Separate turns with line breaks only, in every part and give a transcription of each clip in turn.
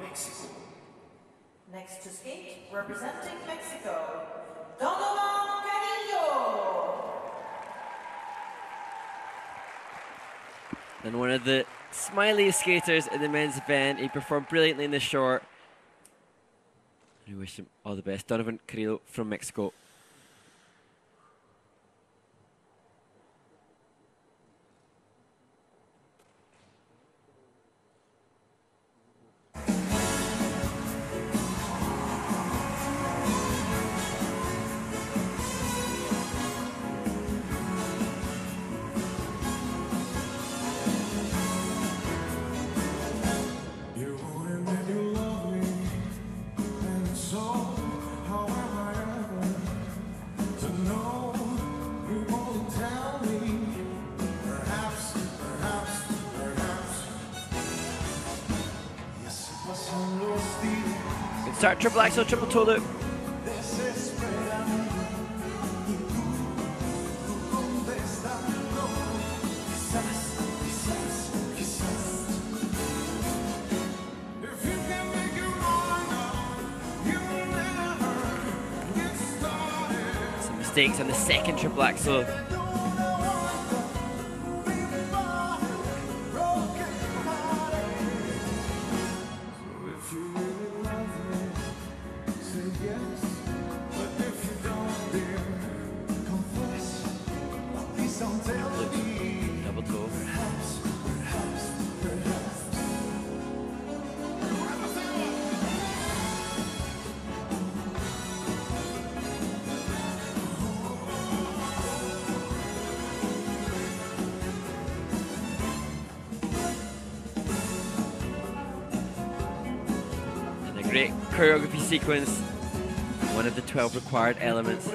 México.
Next to skate, representing Mexico, Donovan Carrillo.
And one of the smiliest skaters in the men's event. He performed brilliantly in the short. We wish him all the best. Donovan Carrillo from Mexico. Start, triple axel, triple toe loop. Some mistakes on the second triple axel. Choreography sequence. One of the 12 required elements.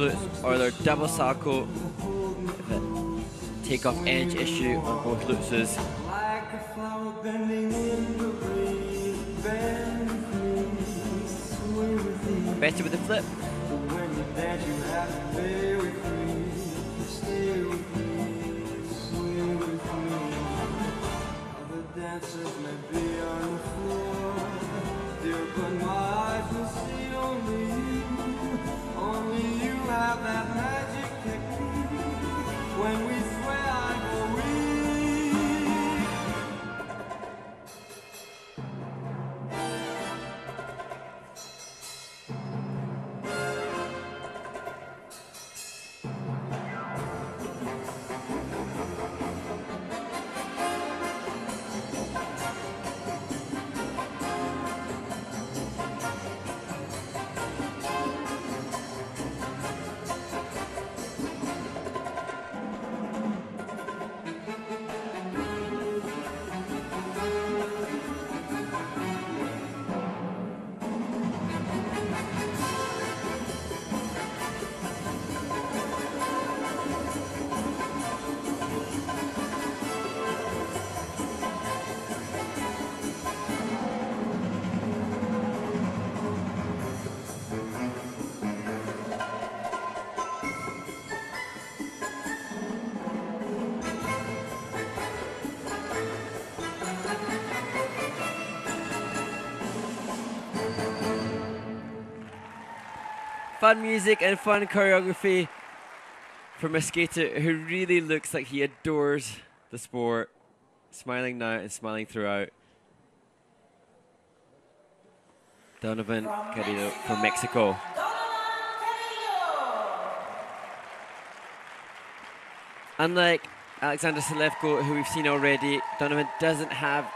Lazy ocean.
Triple loops or their double it take off edge issue on both loopses.
Like a flower bending in the breeze, bend with me, sway with me.
Better with the flip.
When you dance, you have to stay with me, stay with me, sway with me. Other dancers may be on the floor,
Fun music and fun choreography from a skater who really looks like he adores the sport. Smiling now and smiling throughout. Donovan Carrillo from Mexico.
Unlike Alexander Selevko, who we've seen already, Donovan doesn't have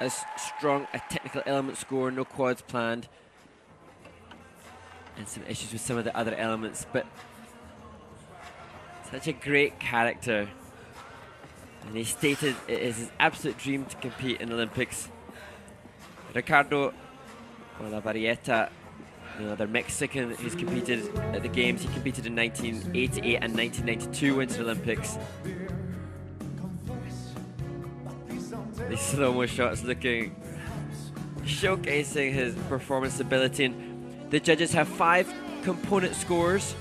as strong a technical element score, no quads planned, and some issues with some of the other elements, but such a great character. And he stated it is his absolute dream to compete in the Olympics. Ricardo Olavarrieta, another Mexican who's competed at the Games. He competed in 1988 and 1992 Winter Olympics. These slow-mo shots looking, showcasing his performance ability. And the judges have five component scores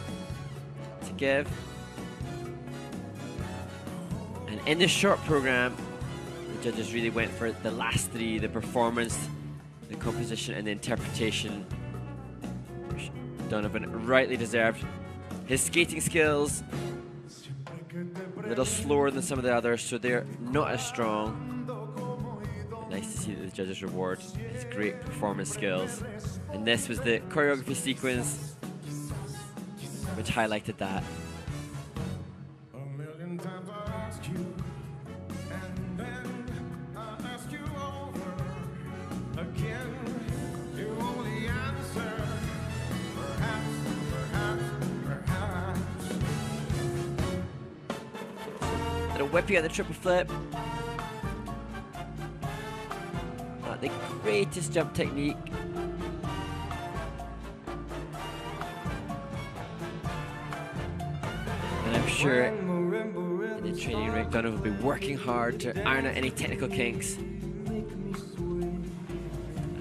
to give. And in the short program, the judges really went for the last three, the performance, the composition, and the interpretation. Donovan rightly deserved. His skating skills, a little slower than some of the others, so they're not as strong. Nice to see that the judges reward his great performance skills. And this was the choreography sequence which highlighted that.
A million times I asked
Not the greatest jump technique. And I'm sure in the training rig, Donovan will be working hard to iron out any technical kinks.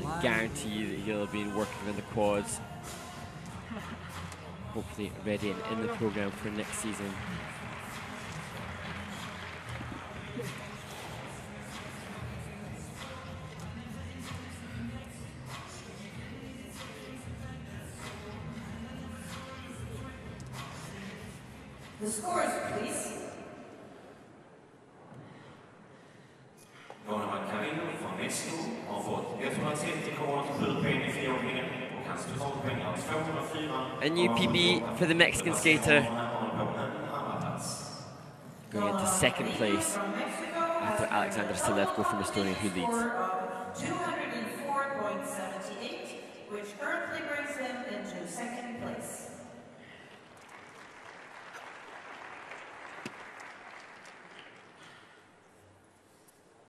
I guarantee you that he'll be working on the quads. Hopefully ready and in the program for next season.
The scores, please.
Donovan Carrillo från Mexiko har fått 130,87 poäng i och hans totalpoäng är 204.
A new PB for the Mexican skater going into second place after Alexander Selevko from Estonia who leads.
204.78, which currently brings him into second place.